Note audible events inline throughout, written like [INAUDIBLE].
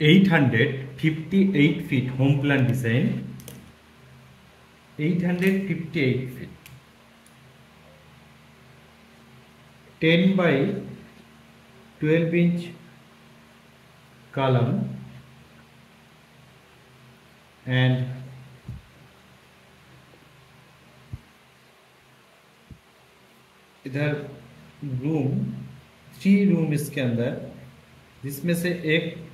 Eight hundred fifty eight feet home plan design eight 858 feet 10 by 12 inch column and इधर room three room इसके अंदर, जिसमें से एक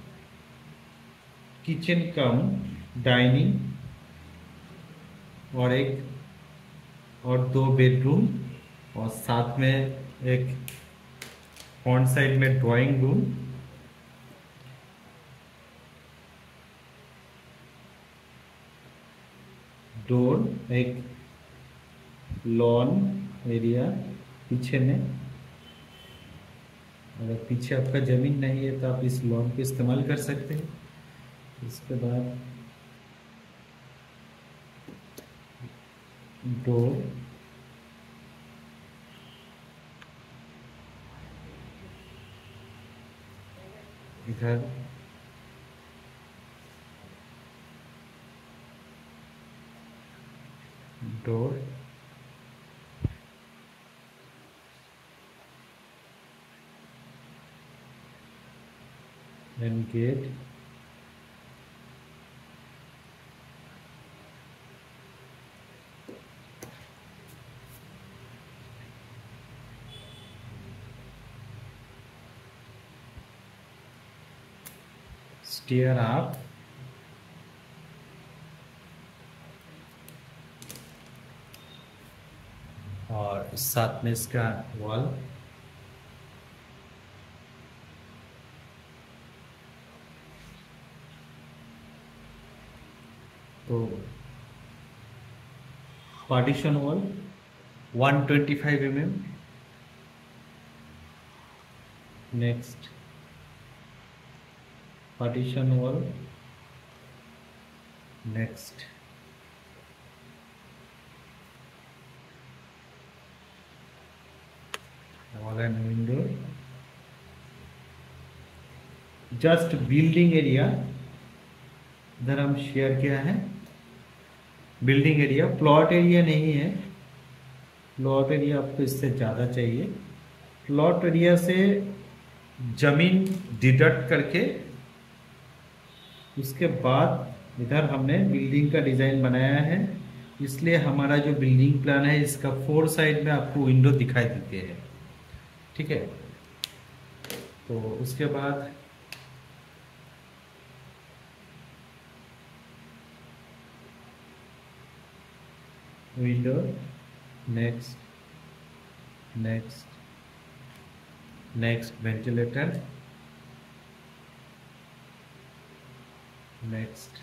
किचन कम, डाइनिंग, और एक, और दो बेडरूम, और साथ में एक फ्रंट साइड में ड्राइंग रूम डोर एक लॉन एरिया पीछे में। अगर पीछे आपका ज़मीन नहीं है तो आप इस लॉन को इस्तेमाल कर सकते हैं। इसके बाद डोर इधर door and gate steer up. और साथ में इसका वॉल तो partition wall 125 mm. Next partition wall. Next. Wall and window. Just building area इधर हम शेयर किया है। बिल्डिंग एरिया प्लॉट एरिया नहीं है। प्लॉट एरिया आपको इससे ज़्यादा चाहिए। प्लॉट एरिया से ज़मीन डिडक्ट करके उसके बाद इधर हमने बिल्डिंग का डिज़ाइन बनाया है। इसलिए हमारा जो बिल्डिंग प्लान है, इसका फोर साइड में आपको विंडो दिखाई देते हैं। ठीक है? तो उसके बाद window next next next ventilator next.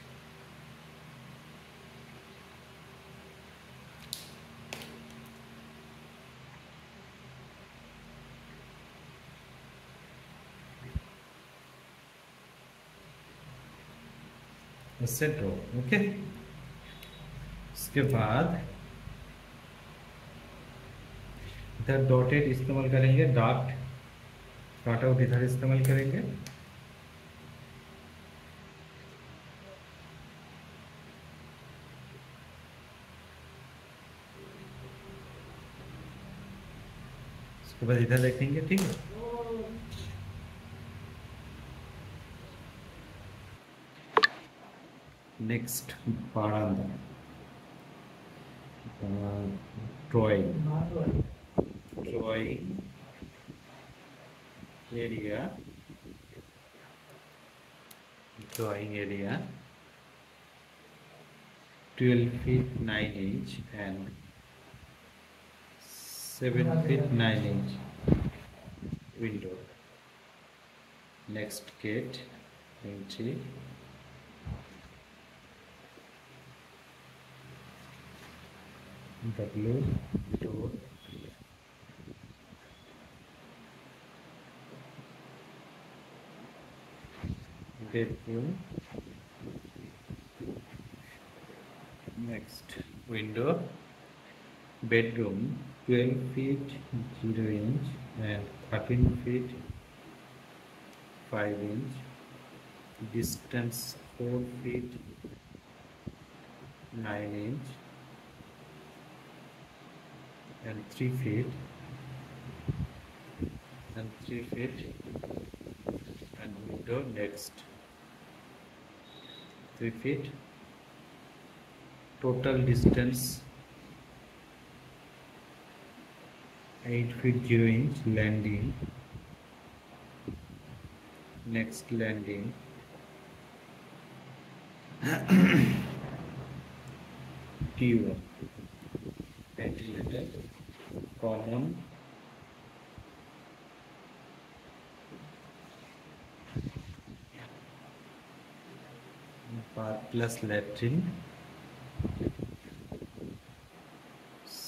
Set row okay इसके बाद इधर डॉटेड इस्तेमाल करेंगे डॉट डॉट आउट इधर इस्तेमाल करेंगे। उसके बाद इधर देखेंगे ठीक है? Next drawing area 12 feet 9 inch and 7 feet 9 inch window. Next gate entry. W door. Bedroom. Next window. Bedroom 12 feet 0 inch and 13 feet 5 inch. Distance 4 feet 9 inch. And 3 feet. And 3 feet. And window next. 3 feet. Total distance 8 feet 0 inch landing. Next landing. [CLEARS THROAT] T1 ventilator. Common. Part plus latrine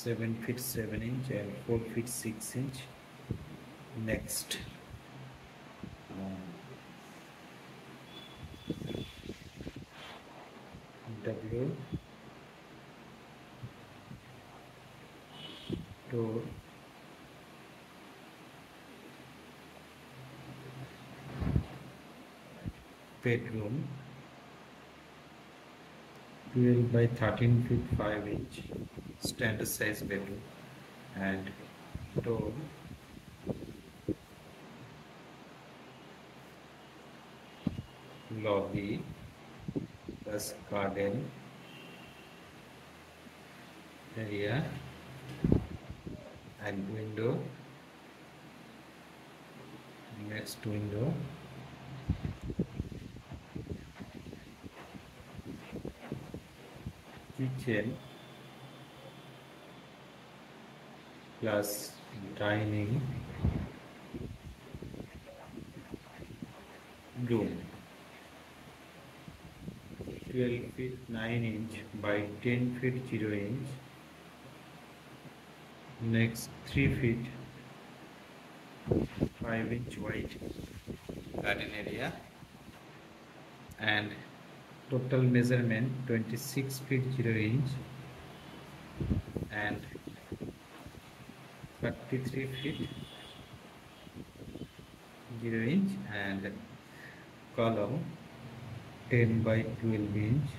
7 feet 7 inch and 4 feet 6 inch. Next. W. Door bedroom 12 by 13 feet 5 inch standard size bedroom and door. Lobby plus garden area and window. Next window kitchen plus dining room. 12 feet 9 inch by 10 feet 0 inch. Next 3 feet 5 inch wide. Garden area. And total measurement 26 feet 0 inch and 33 feet 0 inch and column 10 by 12 inch.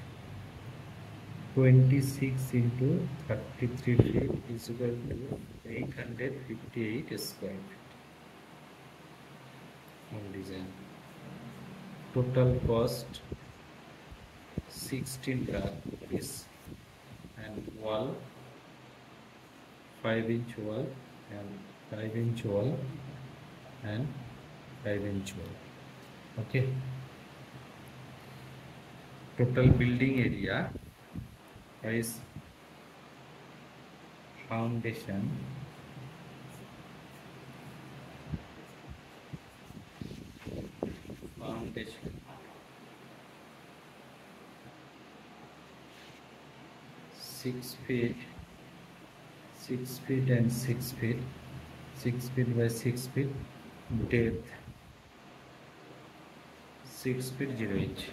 26 into 33 feet is equal to 858 square feet. On design. Total cost 16 lakh rupees and wall 5 inch wall and 5 inch wall and 5 inch wall. Okay. Total building area is foundation. Foundation six feet six feet and six feet six feet by six feet depth six feet zero inch